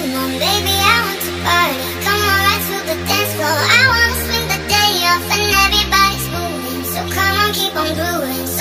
Come on, baby, So come on, keep on grooving.